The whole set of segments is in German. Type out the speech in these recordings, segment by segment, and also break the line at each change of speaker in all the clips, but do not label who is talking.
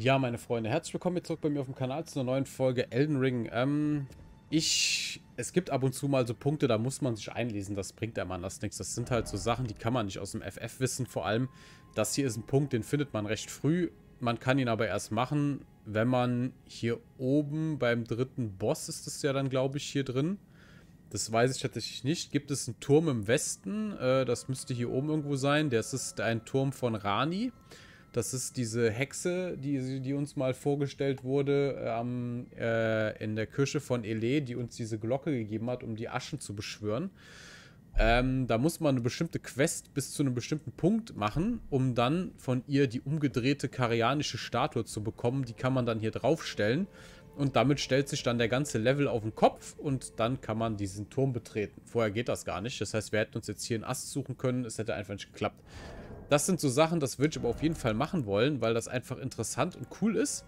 Ja, meine Freunde, herzlich willkommen zurück bei mir auf dem Kanal zu einer neuen Folge Elden Ring. Ähm, ich, es gibt ab und zu mal so Punkte, da muss man sich einlesen, das bringt einem anders nichts. Das sind halt so Sachen, die kann man nicht aus dem FF wissen. Vor allem, das hier ist ein Punkt, den findet man recht früh. Man kann ihn aber erst machen, wenn man hier oben beim dritten Boss ist es ja dann, glaube ich, hier drin. Das weiß ich tatsächlich nicht. Gibt es einen Turm im Westen? Äh, das müsste hier oben irgendwo sein. Das ist ein Turm von Rani. Das ist diese Hexe, die, die uns mal vorgestellt wurde ähm, äh, in der Kirche von Ele, die uns diese Glocke gegeben hat, um die Aschen zu beschwören. Ähm, da muss man eine bestimmte Quest bis zu einem bestimmten Punkt machen, um dann von ihr die umgedrehte karianische Statue zu bekommen. Die kann man dann hier draufstellen. Und damit stellt sich dann der ganze Level auf den Kopf und dann kann man diesen Turm betreten. Vorher geht das gar nicht. Das heißt, wir hätten uns jetzt hier einen Ast suchen können. Es hätte einfach nicht geklappt. Das sind so Sachen, das würde ich aber auf jeden Fall machen wollen, weil das einfach interessant und cool ist.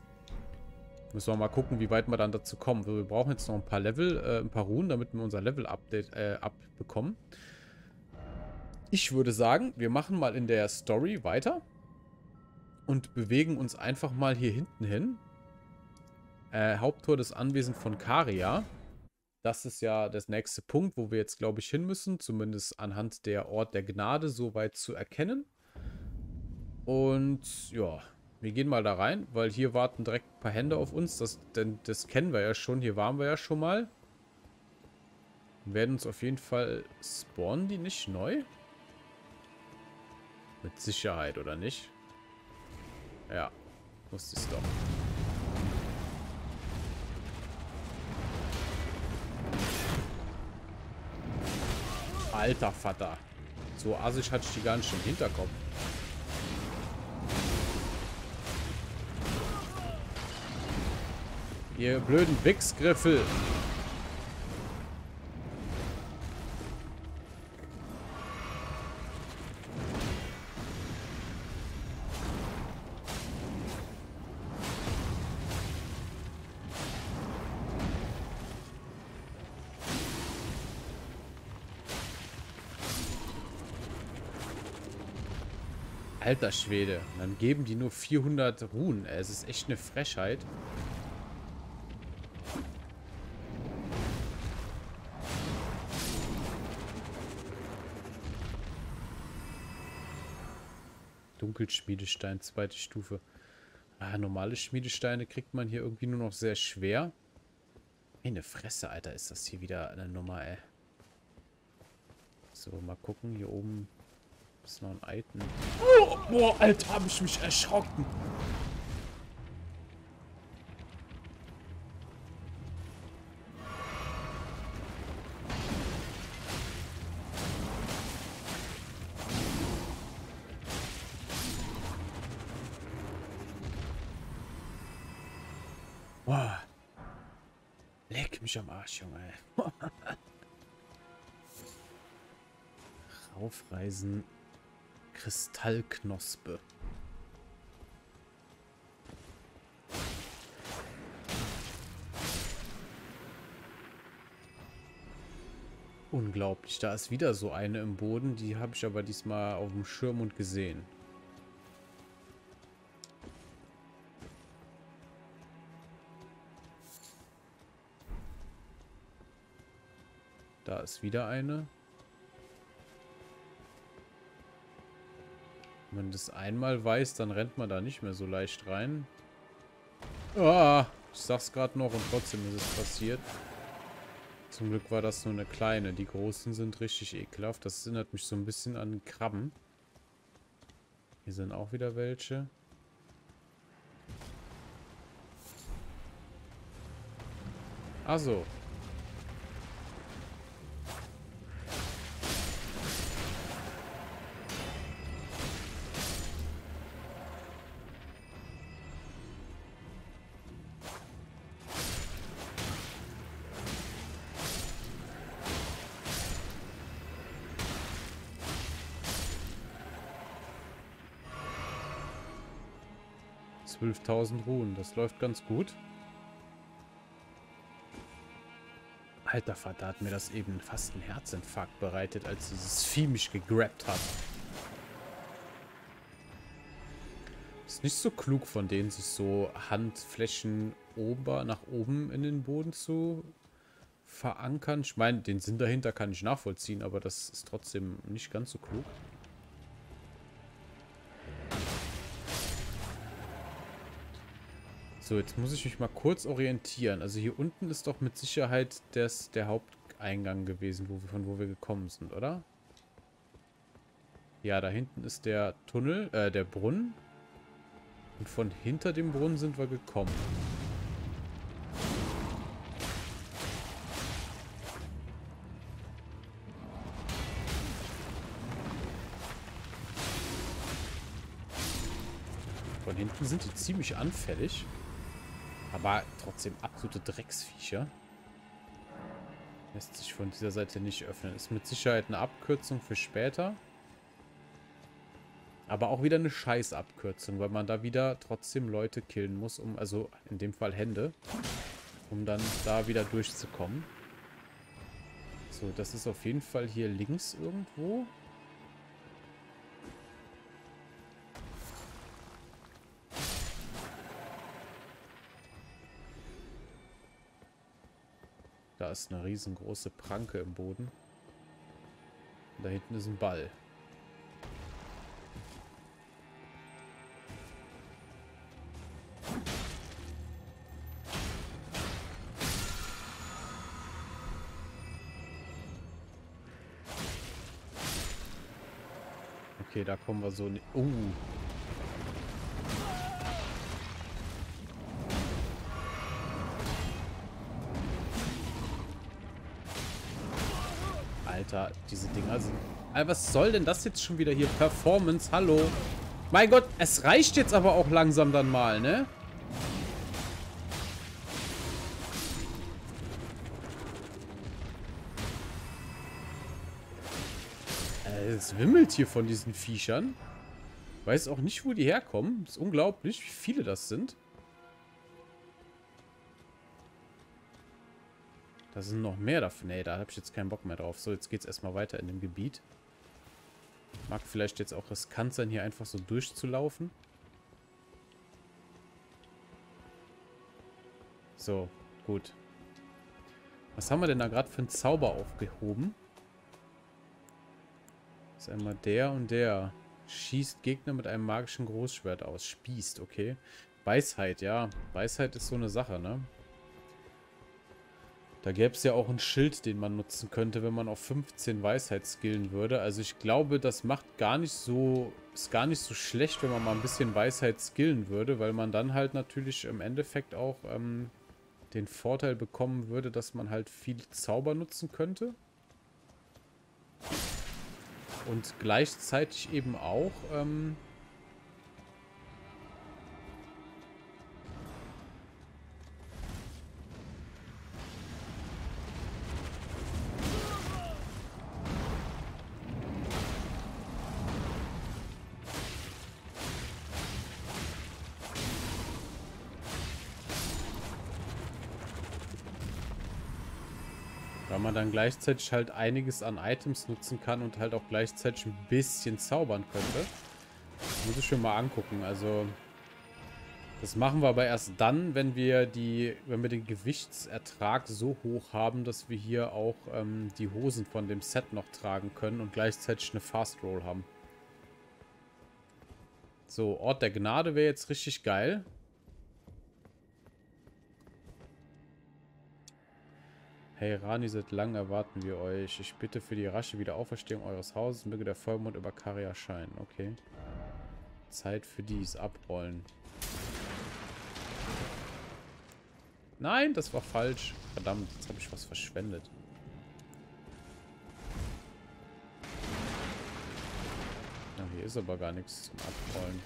Müssen wir mal gucken, wie weit wir dann dazu kommen. Wir brauchen jetzt noch ein paar Level, äh, ein paar Runen, damit wir unser Level-Update äh, abbekommen. Ich würde sagen, wir machen mal in der Story weiter und bewegen uns einfach mal hier hinten hin. Äh, Haupttor des Anwesens von Karia. Das ist ja das nächste Punkt, wo wir jetzt, glaube ich, hin müssen. Zumindest anhand der Ort der Gnade so weit zu erkennen. Und ja, wir gehen mal da rein, weil hier warten direkt ein paar Hände auf uns. Das, denn das kennen wir ja schon. Hier waren wir ja schon mal. Wir werden uns auf jeden Fall... Spawnen die nicht neu? Mit Sicherheit, oder nicht? Ja, muss es doch. Alter Vater. So assig hatte ich die gar nicht im Hinterkopf. Ihr blöden Wichsgriffel. Alter Schwede. dann geben die nur 400 Ruhen. Es ist echt eine Frechheit. Dunkelschmiedestein, zweite Stufe. Ah, normale Schmiedesteine kriegt man hier irgendwie nur noch sehr schwer. Eine Fresse, Alter, ist das hier wieder eine Nummer, ey. So, mal gucken. Hier oben ist noch ein Item. Oh, boah, Alter, habe ich mich erschrocken. Junge. Raufreisen. Kristallknospe. Unglaublich, da ist wieder so eine im Boden. Die habe ich aber diesmal auf dem Schirm und gesehen. Ist wieder eine. Wenn man das einmal weiß, dann rennt man da nicht mehr so leicht rein. Ah, ich sag's gerade noch und trotzdem ist es passiert. Zum Glück war das nur eine kleine. Die großen sind richtig ekelhaft. Das erinnert mich so ein bisschen an Krabben. Hier sind auch wieder welche. Also, 12.000 Ruhen. Das läuft ganz gut. Alter Vater hat mir das eben fast einen Herzinfarkt bereitet, als dieses Vieh mich gegrabt hat. Ist nicht so klug von denen, sich so Handflächen ober nach oben in den Boden zu verankern. Ich meine, den Sinn dahinter kann ich nachvollziehen, aber das ist trotzdem nicht ganz so klug. So, jetzt muss ich mich mal kurz orientieren. Also hier unten ist doch mit Sicherheit das, der Haupteingang gewesen, wo wir, von wo wir gekommen sind, oder? Ja, da hinten ist der Tunnel, äh, der Brunnen. Und von hinter dem Brunnen sind wir gekommen. Von hinten sind die ziemlich anfällig. Aber trotzdem absolute Drecksviecher. Lässt sich von dieser Seite nicht öffnen. Ist mit Sicherheit eine Abkürzung für später. Aber auch wieder eine Scheißabkürzung, weil man da wieder trotzdem Leute killen muss, um, also in dem Fall Hände, um dann da wieder durchzukommen. So, das ist auf jeden Fall hier links irgendwo. Ist eine riesengroße Pranke im Boden. Und da hinten ist ein Ball. Okay, da kommen wir so... Uh. Diese Dinger sind... Alter, was soll denn das jetzt schon wieder hier? Performance, hallo? Mein Gott, es reicht jetzt aber auch langsam dann mal, ne? es wimmelt hier von diesen Viechern. Weiß auch nicht, wo die herkommen. Ist unglaublich, wie viele das sind. Da sind noch mehr davon. Nee, da habe ich jetzt keinen Bock mehr drauf. So, jetzt geht es erstmal weiter in dem Gebiet. Mag vielleicht jetzt auch riskant sein, hier einfach so durchzulaufen. So, gut. Was haben wir denn da gerade für einen Zauber aufgehoben? ist einmal der und der. Schießt Gegner mit einem magischen Großschwert aus. Spießt, okay. Weisheit, ja. Weisheit ist so eine Sache, ne? Da gäbe es ja auch ein Schild, den man nutzen könnte, wenn man auf 15 Weisheit skillen würde. Also ich glaube, das macht gar nicht so, ist gar nicht so schlecht, wenn man mal ein bisschen Weisheit skillen würde, weil man dann halt natürlich im Endeffekt auch ähm, den Vorteil bekommen würde, dass man halt viel Zauber nutzen könnte und gleichzeitig eben auch ähm, man dann gleichzeitig halt einiges an Items nutzen kann und halt auch gleichzeitig ein bisschen zaubern könnte. Das muss ich mir mal angucken. Also das machen wir aber erst dann, wenn wir die, wenn wir den Gewichtsertrag so hoch haben, dass wir hier auch ähm, die Hosen von dem Set noch tragen können und gleichzeitig eine Fast Roll haben. So, Ort der Gnade wäre jetzt richtig geil. Hey Rani, seit langem erwarten wir euch. Ich bitte für die rasche Wiederauferstehung eures Hauses möge der Vollmond über Kari erscheinen. Okay. Zeit für dies. Abrollen. Nein, das war falsch. Verdammt, jetzt habe ich was verschwendet. Na, hier ist aber gar nichts zum Abrollen.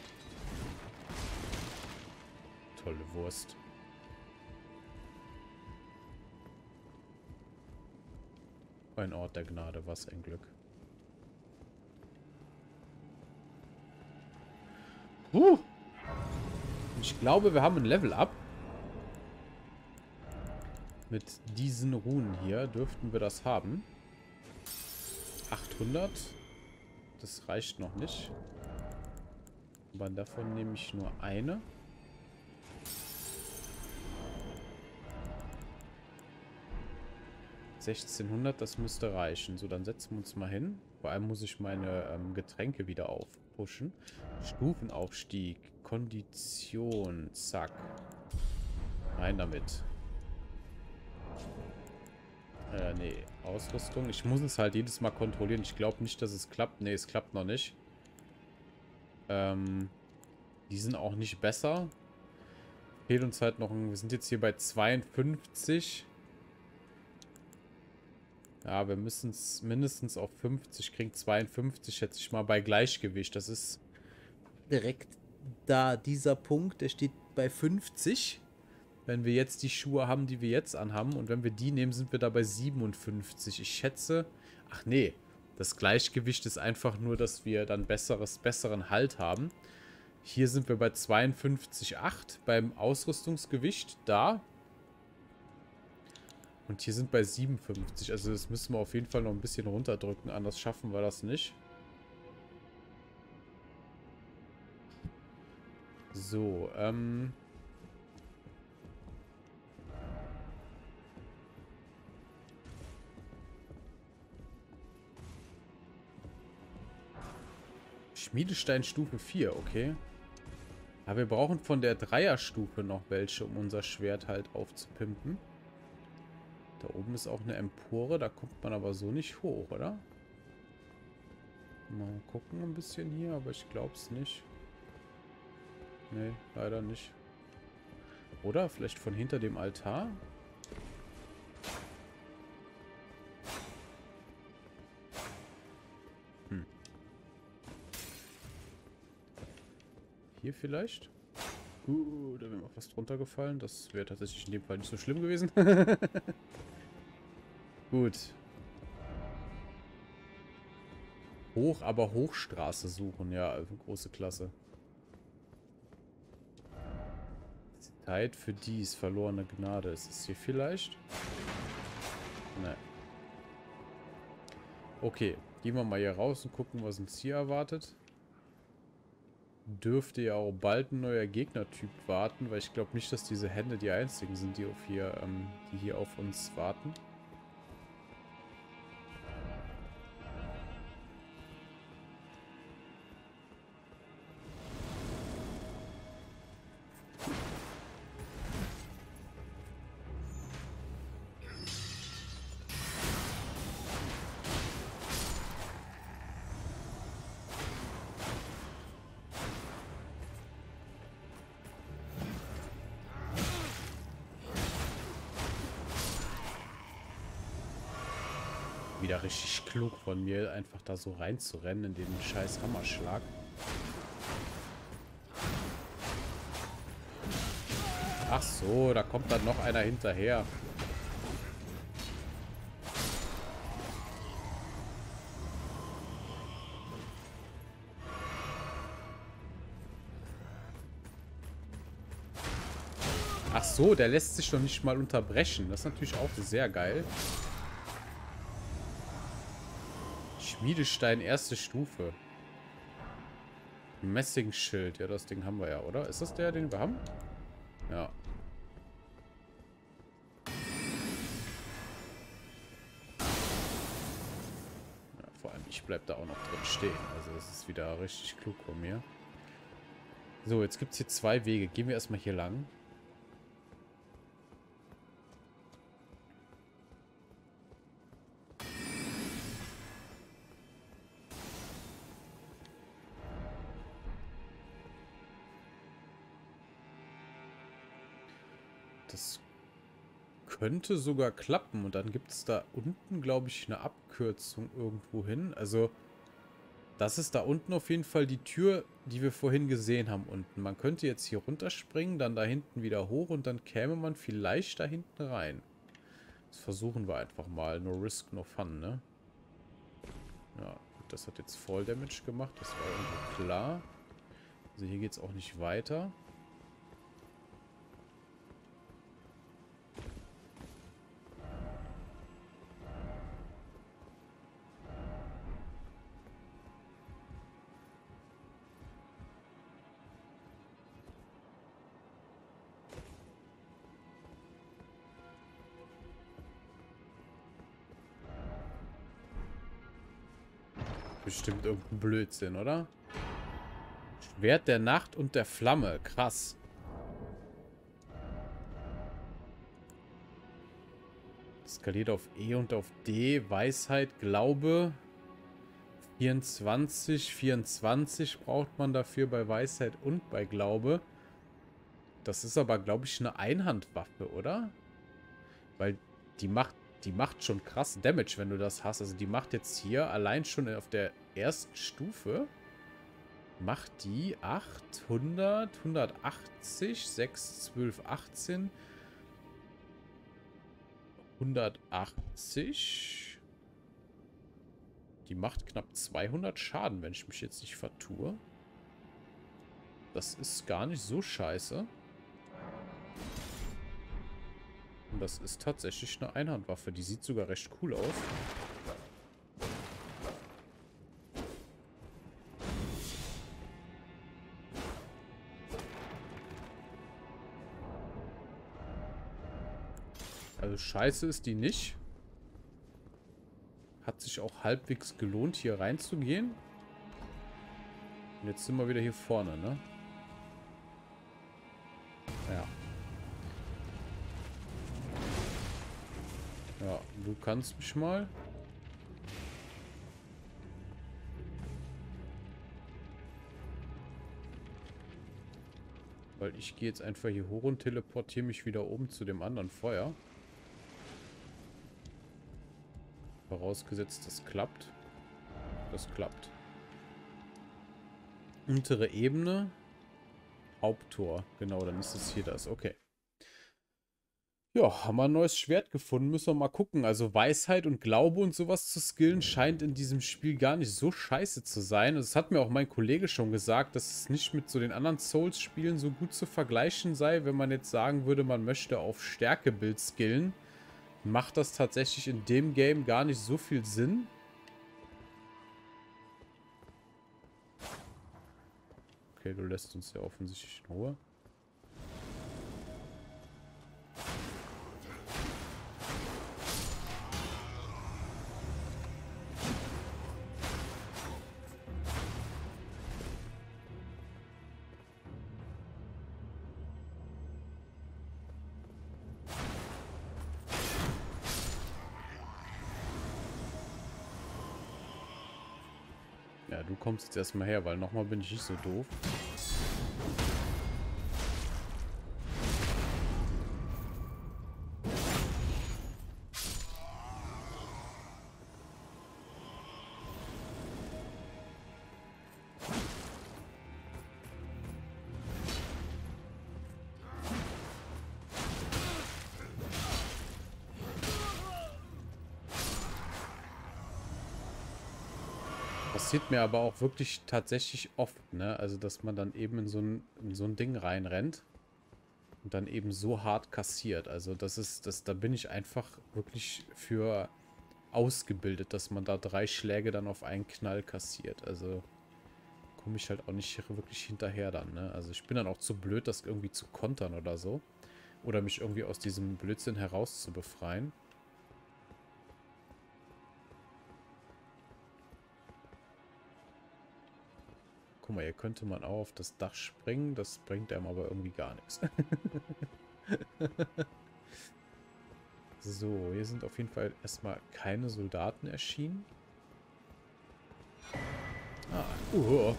Tolle Wurst. Ein Ort der Gnade, was ein Glück. Puh. Ich glaube, wir haben ein Level-Up. Mit diesen Runen hier dürften wir das haben. 800. Das reicht noch nicht. Aber davon nehme ich nur eine. ...1600, das müsste reichen. So, dann setzen wir uns mal hin. Vor allem muss ich meine ähm, Getränke wieder aufpushen. Stufenaufstieg, Kondition, zack. Rein damit. Äh, nee, Ausrüstung. Ich muss es halt jedes Mal kontrollieren. Ich glaube nicht, dass es klappt. Nee, es klappt noch nicht. Ähm, die sind auch nicht besser. Fehlt uns halt noch ein... Wir sind jetzt hier bei 52. Ja, wir müssen es mindestens auf 50 kriegen. 52 schätze ich mal bei Gleichgewicht. Das ist direkt da dieser Punkt. Der steht bei 50. Wenn wir jetzt die Schuhe haben, die wir jetzt anhaben. Und wenn wir die nehmen, sind wir da bei 57. Ich schätze... Ach nee. Das Gleichgewicht ist einfach nur, dass wir dann besseres, besseren Halt haben. Hier sind wir bei 52,8 beim Ausrüstungsgewicht. Da und hier sind bei 57. Also das müssen wir auf jeden Fall noch ein bisschen runterdrücken. Anders schaffen wir das nicht. So, ähm... Schmiedestein Stufe 4, okay. Aber wir brauchen von der Dreierstufe noch welche, um unser Schwert halt aufzupimpen. Da oben ist auch eine Empore, da kommt man aber so nicht hoch, oder? Mal gucken ein bisschen hier, aber ich glaube es nicht. Nee, leider nicht. Oder vielleicht von hinter dem Altar? Hm. Hier vielleicht? Uh, da wäre mir fast runtergefallen. Das wäre tatsächlich in dem Fall nicht so schlimm gewesen. Gut. Hoch, aber Hochstraße suchen. Ja, also große Klasse. Zeit für dies. Verlorene Gnade. Ist es hier vielleicht? Nein. Okay. Gehen wir mal hier raus und gucken, was uns hier erwartet dürfte ja auch bald ein neuer Gegnertyp warten, weil ich glaube nicht, dass diese Hände die einzigen sind, die, auf hier, ähm, die hier auf uns warten. Mir, einfach da so reinzurennen in den scheiß Hammerschlag. Ach so, da kommt dann noch einer hinterher. Ach so, der lässt sich noch nicht mal unterbrechen. Das ist natürlich auch sehr geil. Schmiedestein erste Stufe. Messingschild. Ja, das Ding haben wir ja, oder? Ist das der, den wir haben? Ja. ja. Vor allem, ich bleib da auch noch drin stehen. Also das ist wieder richtig klug von mir. So, jetzt gibt es hier zwei Wege. Gehen wir erstmal hier lang. Könnte sogar klappen. Und dann gibt es da unten, glaube ich, eine Abkürzung irgendwo hin. Also, das ist da unten auf jeden Fall die Tür, die wir vorhin gesehen haben unten. Man könnte jetzt hier runterspringen, dann da hinten wieder hoch und dann käme man vielleicht da hinten rein. Das versuchen wir einfach mal. No risk, no fun, ne? Ja, das hat jetzt Fall Damage gemacht. Das war irgendwo klar. Also hier geht es auch nicht weiter. Bestimmt irgendein Blödsinn, oder? Schwert der Nacht und der Flamme. Krass. Skaliert auf E und auf D. Weisheit, Glaube. 24, 24 braucht man dafür bei Weisheit und bei Glaube. Das ist aber, glaube ich, eine Einhandwaffe, oder? Weil die macht, die macht schon krass Damage, wenn du das hast. Also die macht jetzt hier allein schon auf der ersten Stufe macht die 800, 180, 6, 12, 18, 180. Die macht knapp 200 Schaden, wenn ich mich jetzt nicht vertue. Das ist gar nicht so scheiße. Und das ist tatsächlich eine Einhandwaffe. Die sieht sogar recht cool aus. Also scheiße ist die nicht. Hat sich auch halbwegs gelohnt, hier reinzugehen. Und jetzt sind wir wieder hier vorne, ne? Kannst mich mal. Weil ich gehe jetzt einfach hier hoch und teleportiere mich wieder oben zu dem anderen Feuer. Vorausgesetzt, das klappt. Das klappt. Untere Ebene. Haupttor. Genau, dann ist es hier das. Okay. Ja, haben wir ein neues Schwert gefunden. Müssen wir mal gucken. Also Weisheit und Glaube und sowas zu skillen scheint in diesem Spiel gar nicht so scheiße zu sein. Das hat mir auch mein Kollege schon gesagt, dass es nicht mit so den anderen Souls-Spielen so gut zu vergleichen sei, wenn man jetzt sagen würde, man möchte auf Stärkebild skillen macht das tatsächlich in dem Game gar nicht so viel Sinn. Okay, du lässt uns ja offensichtlich in Ruhe. Kommst jetzt erstmal her, weil nochmal bin ich nicht so doof. Passiert mir aber auch wirklich tatsächlich oft, ne? Also, dass man dann eben in so ein, in so ein Ding reinrennt und dann eben so hart kassiert. Also, das ist, das, da bin ich einfach wirklich für ausgebildet, dass man da drei Schläge dann auf einen Knall kassiert. Also, komme ich halt auch nicht wirklich hinterher dann, ne? Also, ich bin dann auch zu blöd, das irgendwie zu kontern oder so. Oder mich irgendwie aus diesem Blödsinn heraus zu befreien. Guck mal, hier könnte man auch auf das Dach springen. Das bringt einem aber irgendwie gar nichts. so, hier sind auf jeden Fall erstmal keine Soldaten erschienen. Ah, uh.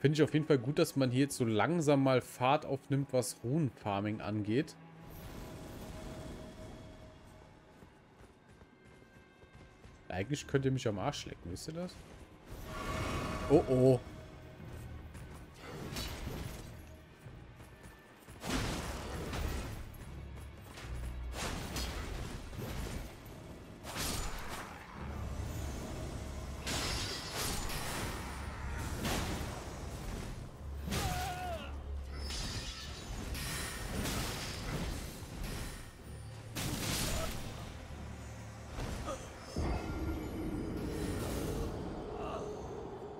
Finde ich auf jeden Fall gut, dass man hier jetzt so langsam mal Fahrt aufnimmt, was Runenfarming angeht. Eigentlich könnt ihr mich am Arsch lecken, wisst ihr das? Oh oh.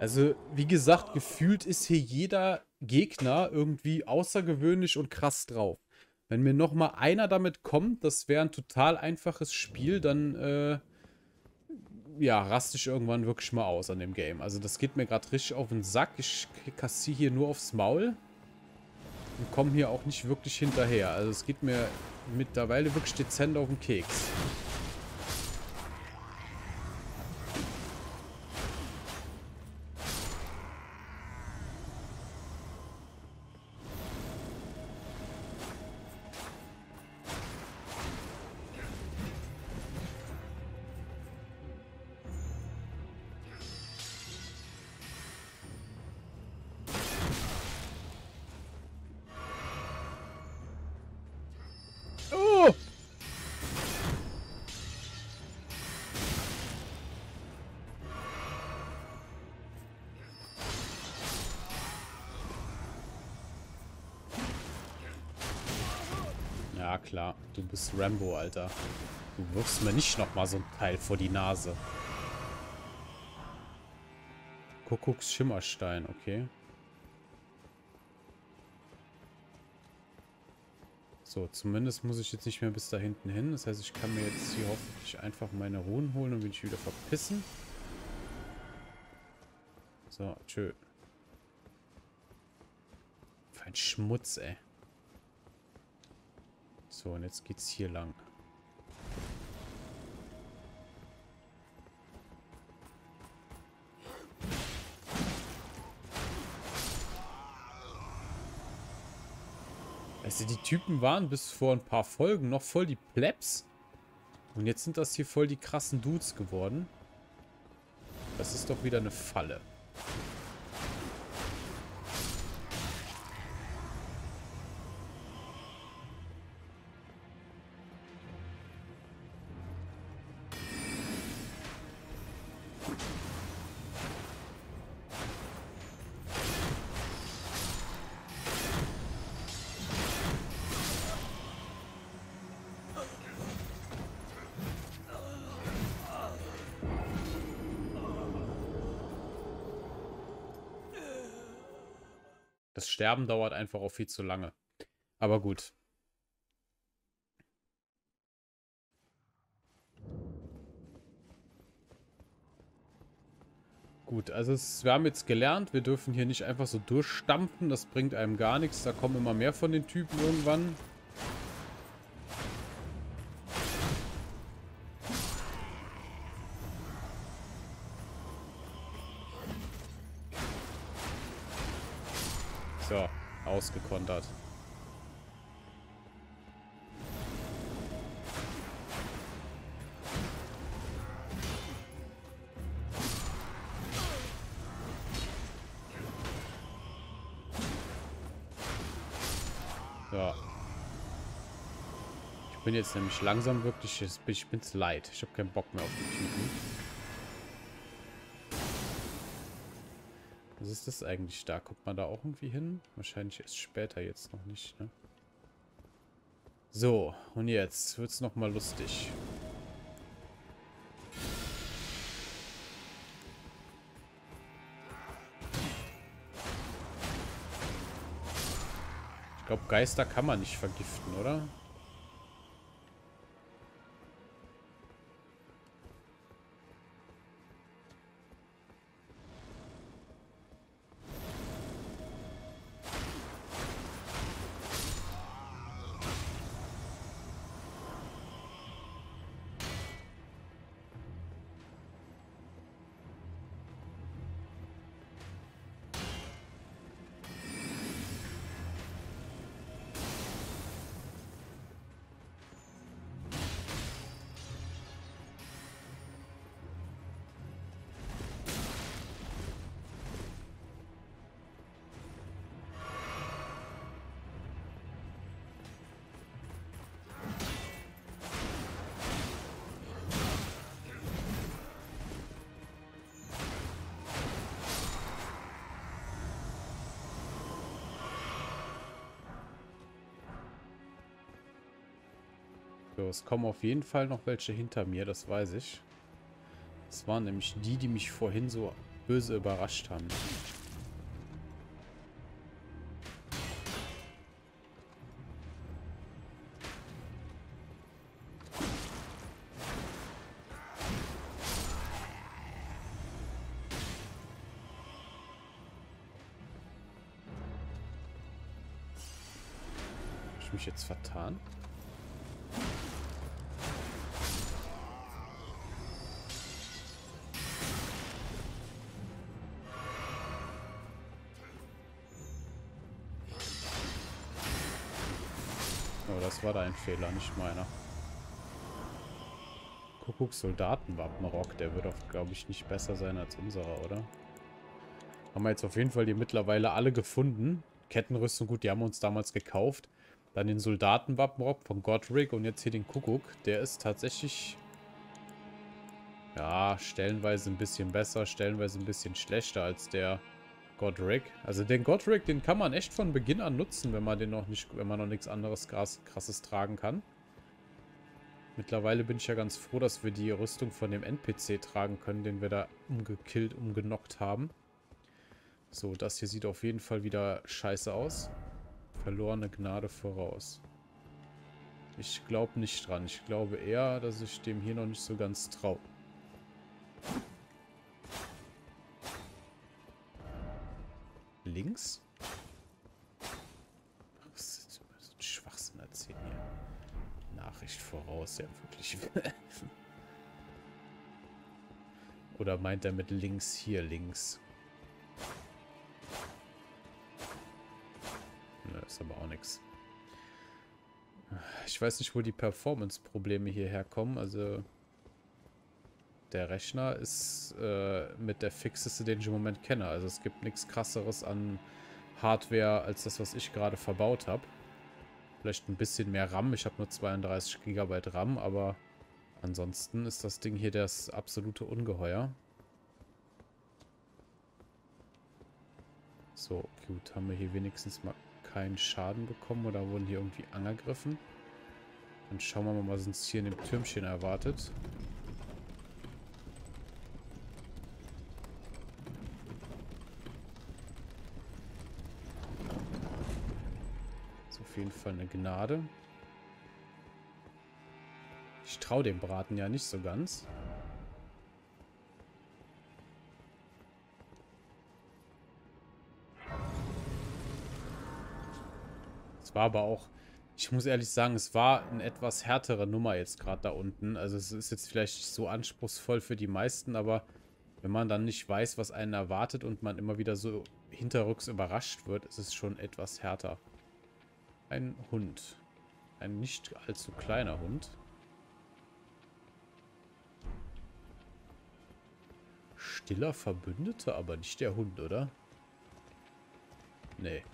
Also, wie gesagt, gefühlt ist hier jeder Gegner irgendwie außergewöhnlich und krass drauf. Wenn mir nochmal einer damit kommt, das wäre ein total einfaches Spiel, dann, äh, ja, raste ich irgendwann wirklich mal aus an dem Game. Also das geht mir gerade richtig auf den Sack. Ich kassiere hier nur aufs Maul. Und komme hier auch nicht wirklich hinterher. Also es geht mir mittlerweile wirklich dezent auf den Keks. Du bist Rambo, Alter. Du wirfst mir nicht nochmal so ein Teil vor die Nase. Kuckucks Schimmerstein, okay. So, zumindest muss ich jetzt nicht mehr bis da hinten hin. Das heißt, ich kann mir jetzt hier hoffentlich einfach meine Ruhen holen und mich wieder verpissen. So, tschö. Fein Schmutz, ey. So, und jetzt geht's hier lang. Also die Typen waren bis vor ein paar Folgen noch voll die Plebs. Und jetzt sind das hier voll die krassen Dudes geworden. Das ist doch wieder eine Falle. Sterben dauert einfach auch viel zu lange. Aber gut. Gut, also es, wir haben jetzt gelernt, wir dürfen hier nicht einfach so durchstampfen. Das bringt einem gar nichts. Da kommen immer mehr von den Typen irgendwann. Ausgekontert. So. Ich bin jetzt nämlich langsam wirklich, ich bin's leid. Ich habe keinen Bock mehr auf die Typen. Was ist das eigentlich da? Kommt man da auch irgendwie hin? Wahrscheinlich erst später jetzt noch nicht, ne? So, und jetzt wird's nochmal lustig. Ich glaube, Geister kann man nicht vergiften, oder? So, es kommen auf jeden Fall noch welche hinter mir, das weiß ich. Das waren nämlich die, die mich vorhin so böse überrascht haben. Ich mich jetzt vertan? War dein Fehler, nicht meiner. Kuckuck-Soldatenwappenrock, der wird auch, glaube ich, nicht besser sein als unserer, oder? Haben wir jetzt auf jeden Fall die mittlerweile alle gefunden. Kettenrüstung, gut, die haben wir uns damals gekauft. Dann den Soldatenwappenrock von Godric und jetzt hier den Kuckuck. Der ist tatsächlich, ja, stellenweise ein bisschen besser, stellenweise ein bisschen schlechter als der Godric. Also den Godric, den kann man echt von Beginn an nutzen, wenn man den noch nicht, wenn man noch nichts anderes krass, krasses tragen kann. Mittlerweile bin ich ja ganz froh, dass wir die Rüstung von dem NPC tragen können, den wir da umgekillt, umgenockt haben. So, das hier sieht auf jeden Fall wieder scheiße aus verlorene Gnade voraus. Ich glaube nicht dran. Ich glaube eher, dass ich dem hier noch nicht so ganz traue. Links? Was ist so ein Schwachsinn erzählen hier. Nachricht voraus, ja wirklich. Oder meint er mit links hier links? ist aber auch nichts. Ich weiß nicht, wo die Performance-Probleme hierher kommen. Also der Rechner ist äh, mit der fixeste, den ich im Moment kenne. Also es gibt nichts krasseres an Hardware als das, was ich gerade verbaut habe. Vielleicht ein bisschen mehr RAM. Ich habe nur 32 GB RAM, aber ansonsten ist das Ding hier das absolute Ungeheuer. So, gut, haben wir hier wenigstens mal keinen Schaden bekommen oder wurden hier irgendwie angegriffen. Dann schauen wir mal, was uns hier in dem Türmchen erwartet. Jeden Fall eine Gnade. Ich traue dem Braten ja nicht so ganz. war aber auch, ich muss ehrlich sagen, es war eine etwas härtere Nummer jetzt gerade da unten. Also es ist jetzt vielleicht nicht so anspruchsvoll für die meisten, aber wenn man dann nicht weiß, was einen erwartet und man immer wieder so hinterrücks überrascht wird, ist es schon etwas härter. Ein Hund. Ein nicht allzu kleiner Hund. Stiller Verbündeter, aber nicht der Hund, oder? Nee.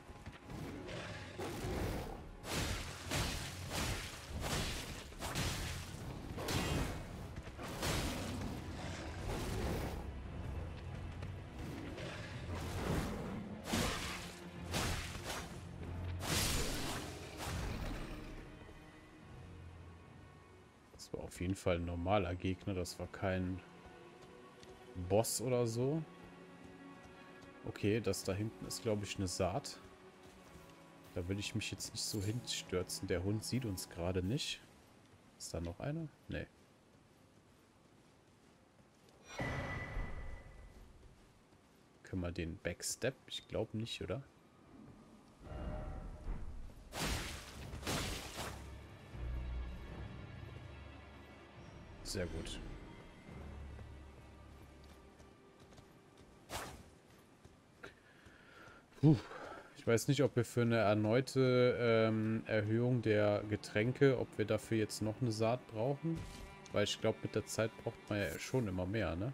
Fall ein normaler Gegner. Das war kein Boss oder so. Okay, das da hinten ist, glaube ich, eine Saat. Da will ich mich jetzt nicht so hinstürzen. Der Hund sieht uns gerade nicht. Ist da noch einer? Nee. Können wir den Backstep? Ich glaube nicht, oder? Sehr gut. Puh. Ich weiß nicht, ob wir für eine erneute ähm, Erhöhung der Getränke, ob wir dafür jetzt noch eine Saat brauchen. Weil ich glaube, mit der Zeit braucht man ja schon immer mehr, ne?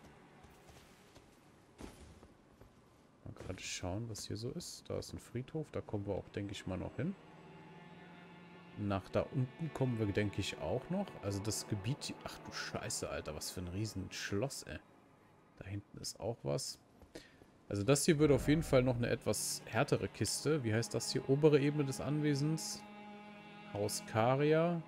Mal gerade schauen, was hier so ist. Da ist ein Friedhof, da kommen wir auch, denke ich mal, noch hin. Nach da unten kommen wir, denke ich, auch noch. Also das Gebiet... Ach du Scheiße, Alter. Was für ein riesen Schloss, ey. Da hinten ist auch was. Also das hier wird auf jeden Fall noch eine etwas härtere Kiste. Wie heißt das hier? Obere Ebene des Anwesens. Haus Karia.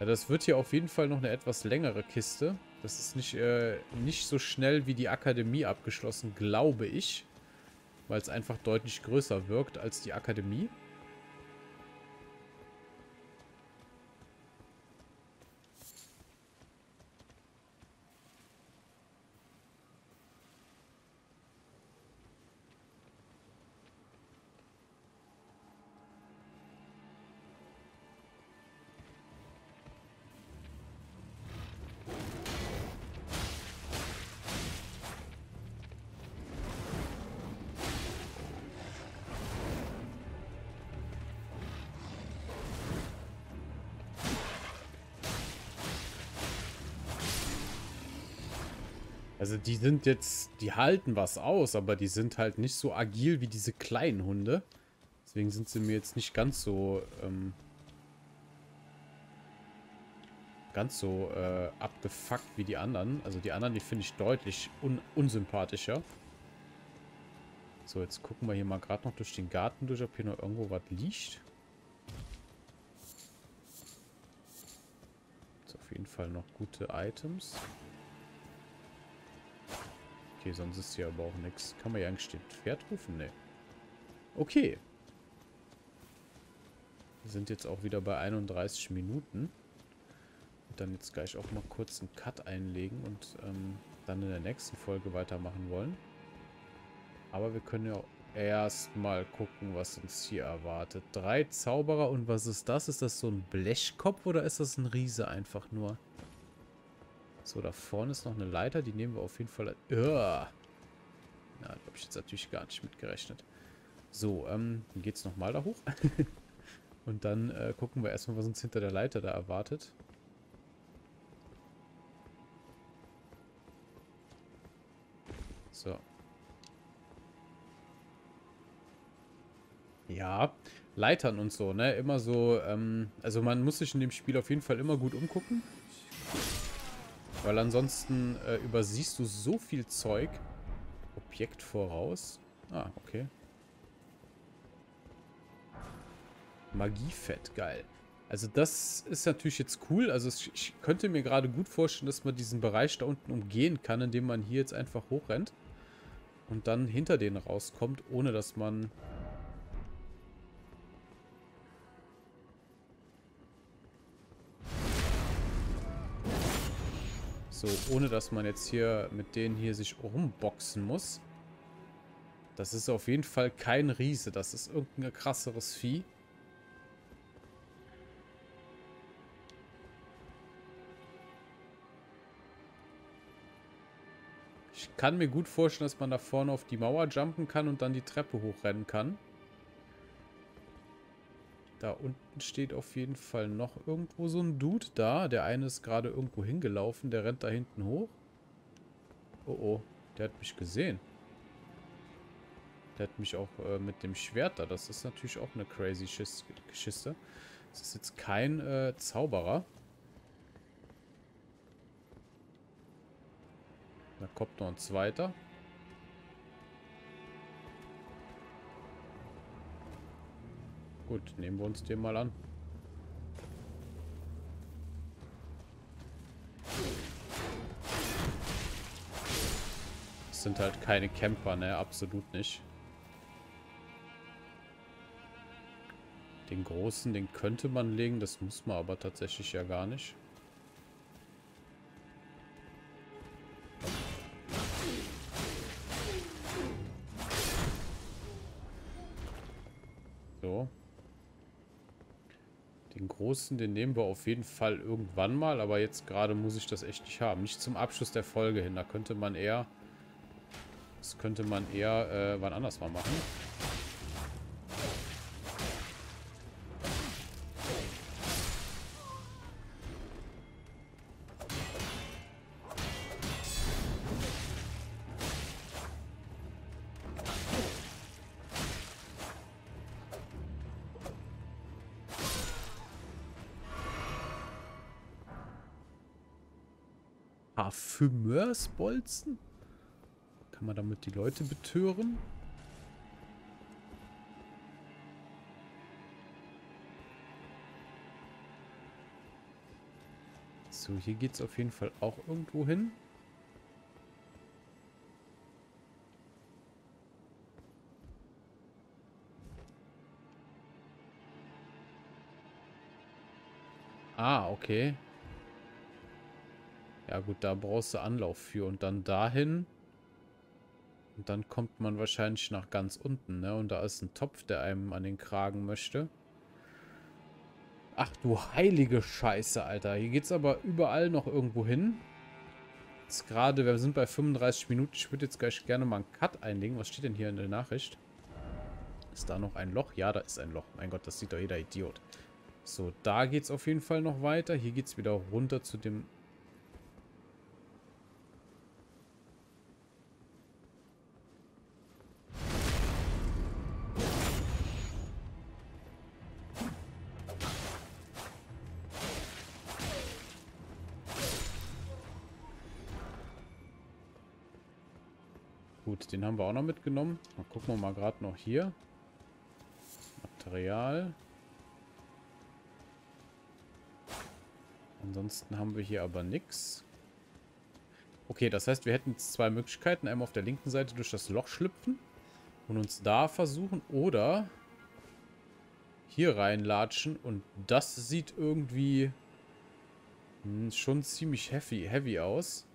Ja, das wird hier auf jeden Fall noch eine etwas längere Kiste. Das ist nicht, äh, nicht so schnell wie die Akademie abgeschlossen, glaube ich. Weil es einfach deutlich größer wirkt als die Akademie. Also die sind jetzt, die halten was aus, aber die sind halt nicht so agil wie diese kleinen Hunde. Deswegen sind sie mir jetzt nicht ganz so, ähm, ganz so äh, abgefuckt wie die anderen. Also die anderen, die finde ich deutlich un unsympathischer. So, jetzt gucken wir hier mal gerade noch durch den Garten durch, ob hier noch irgendwo was liegt. Jetzt auf jeden Fall noch gute Items. Okay, sonst ist hier aber auch nichts. Kann man ja eigentlich den Pferd rufen? Ne. Okay. Wir sind jetzt auch wieder bei 31 Minuten. Und dann jetzt gleich auch mal kurz einen Cut einlegen und ähm, dann in der nächsten Folge weitermachen wollen. Aber wir können ja erst mal gucken, was uns hier erwartet. Drei Zauberer und was ist das? Ist das so ein Blechkopf oder ist das ein Riese einfach nur? So, da vorne ist noch eine Leiter. Die nehmen wir auf jeden Fall... Uh. Ja, da habe ich jetzt natürlich gar nicht mitgerechnet. So, ähm, dann es nochmal da hoch. Und dann äh, gucken wir erstmal, was uns hinter der Leiter da erwartet. So. Ja, Leitern und so, ne? Immer so, ähm, also man muss sich in dem Spiel auf jeden Fall immer gut umgucken. Weil ansonsten äh, übersiehst du so viel Zeug. Objekt voraus. Ah, okay. Magiefett, geil. Also das ist natürlich jetzt cool. Also ich könnte mir gerade gut vorstellen, dass man diesen Bereich da unten umgehen kann, indem man hier jetzt einfach hochrennt. Und dann hinter denen rauskommt, ohne dass man So, ohne dass man jetzt hier mit denen hier sich rumboxen muss. Das ist auf jeden Fall kein Riese. Das ist irgendein krasseres Vieh. Ich kann mir gut vorstellen, dass man da vorne auf die Mauer jumpen kann und dann die Treppe hochrennen kann. Da unten steht auf jeden Fall noch irgendwo so ein Dude da. Der eine ist gerade irgendwo hingelaufen. Der rennt da hinten hoch. Oh oh, der hat mich gesehen. Der hat mich auch äh, mit dem Schwert da. Das ist natürlich auch eine crazy Geschichte. Das ist jetzt kein äh, Zauberer. Da kommt noch ein zweiter. Gut, nehmen wir uns den mal an. Das sind halt keine Camper, ne? Absolut nicht. Den großen, den könnte man legen, das muss man aber tatsächlich ja gar nicht. Großen, den nehmen wir auf jeden Fall irgendwann mal. Aber jetzt gerade muss ich das echt nicht haben. Nicht zum Abschluss der Folge hin. Da könnte man eher... Das könnte man eher äh, wann anders mal machen. Parfümeursbolzen? Kann man damit die Leute betören? So, hier geht es auf jeden Fall auch irgendwo hin. Ah, okay. Ja gut, da brauchst du Anlauf für. Und dann dahin. Und dann kommt man wahrscheinlich nach ganz unten, ne? Und da ist ein Topf, der einem an den Kragen möchte. Ach du heilige Scheiße, Alter. Hier geht's aber überall noch irgendwo hin. Jetzt gerade, wir sind bei 35 Minuten. Ich würde jetzt gleich gerne mal einen Cut einlegen. Was steht denn hier in der Nachricht? Ist da noch ein Loch? Ja, da ist ein Loch. Mein Gott, das sieht doch jeder Idiot. So, da geht's auf jeden Fall noch weiter. Hier geht's wieder runter zu dem auch noch mitgenommen. Mal gucken wir mal gerade noch hier. Material. Ansonsten haben wir hier aber nichts. Okay, das heißt, wir hätten zwei Möglichkeiten. Einmal auf der linken Seite durch das Loch schlüpfen und uns da versuchen. Oder hier reinlatschen. Und das sieht irgendwie hm, schon ziemlich heavy, heavy aus.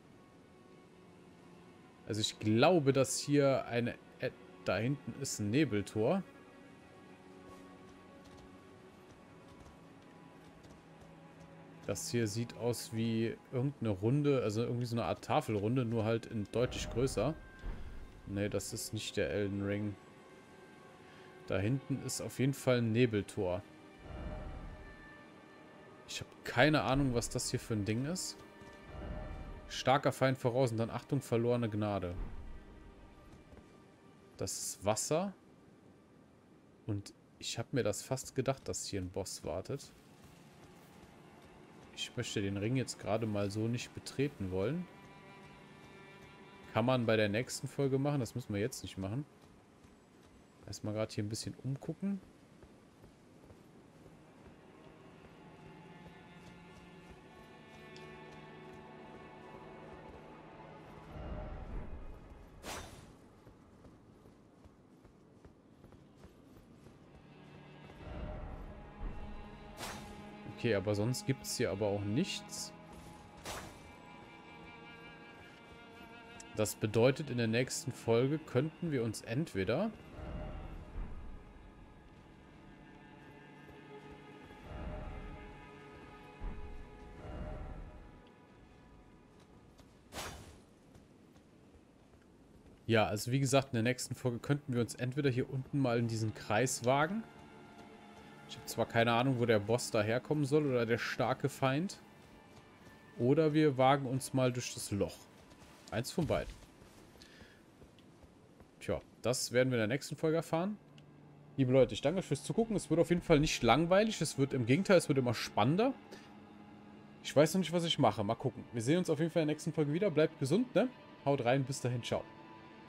Also ich glaube, dass hier eine... Äh, da hinten ist ein Nebeltor. Das hier sieht aus wie irgendeine Runde, also irgendwie so eine Art Tafelrunde, nur halt in deutlich größer. Ne, das ist nicht der Elden Ring. Da hinten ist auf jeden Fall ein Nebeltor. Ich habe keine Ahnung, was das hier für ein Ding ist. Starker Feind voraus und dann Achtung, verlorene Gnade. Das ist Wasser. Und ich habe mir das fast gedacht, dass hier ein Boss wartet. Ich möchte den Ring jetzt gerade mal so nicht betreten wollen. Kann man bei der nächsten Folge machen. Das müssen wir jetzt nicht machen. Erstmal gerade hier ein bisschen umgucken. Okay, aber sonst gibt es hier aber auch nichts. Das bedeutet, in der nächsten Folge könnten wir uns entweder... Ja, also wie gesagt, in der nächsten Folge könnten wir uns entweder hier unten mal in diesen Kreis wagen. Ich habe zwar keine Ahnung, wo der Boss daherkommen soll oder der starke Feind. Oder wir wagen uns mal durch das Loch. Eins von beiden. Tja, das werden wir in der nächsten Folge erfahren. Liebe Leute, ich danke euch fürs Zugucken. Es wird auf jeden Fall nicht langweilig. Es wird im Gegenteil, es wird immer spannender. Ich weiß noch nicht, was ich mache. Mal gucken. Wir sehen uns auf jeden Fall in der nächsten Folge wieder. Bleibt gesund, ne? Haut rein. Bis dahin. Ciao.